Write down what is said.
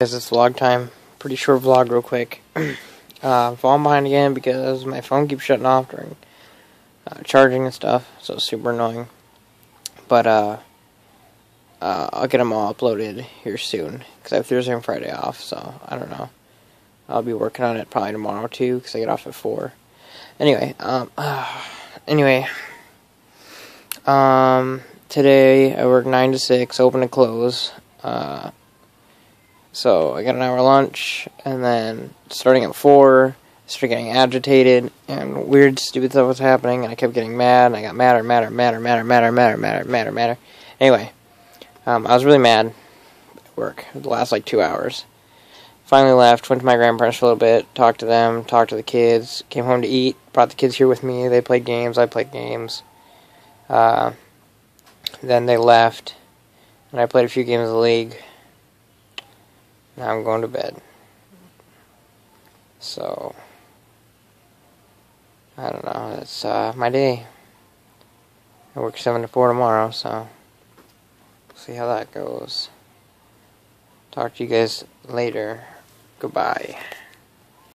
Guys, it's vlog time. Pretty short vlog, real quick. uh, falling behind again because my phone keeps shutting off during uh, charging and stuff, so it's super annoying. But uh, uh, I'll get them all uploaded here soon because I have Thursday and Friday off, so I don't know. I'll be working on it probably tomorrow too because I get off at four. Anyway, um, anyway, um, today I work nine to six, open to close. Uh, so I got an hour lunch, and then starting at 4, I started getting agitated, and weird, stupid stuff was happening, and I kept getting mad, and I got madder, madder, madder, madder, madder, madder, madder, madder, madder. Anyway, um, I was really mad at work the last, like, two hours. Finally left, went to my grandparents for a little bit, talked to them, talked to the kids, came home to eat, brought the kids here with me, they played games, I played games. Uh, then they left, and I played a few games of the league. Now I'm going to bed. So, I don't know. That's uh, my day. I work 7 to 4 tomorrow, so see how that goes. Talk to you guys later. Goodbye.